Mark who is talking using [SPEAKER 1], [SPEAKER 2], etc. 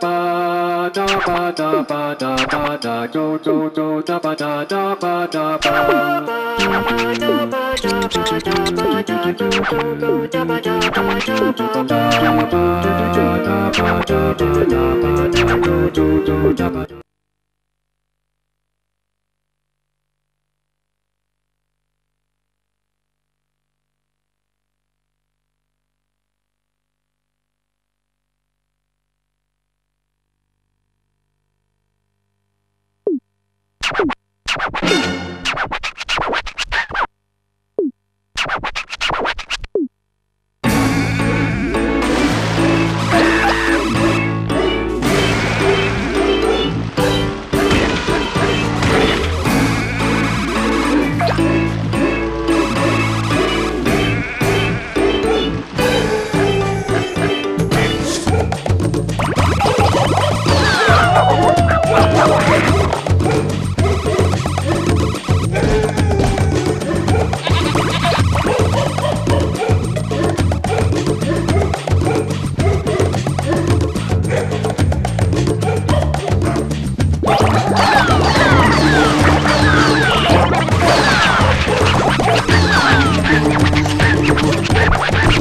[SPEAKER 1] ba da ba da ba da ba da do do do da ba da da ba da ba
[SPEAKER 2] Ah! Oh, my God.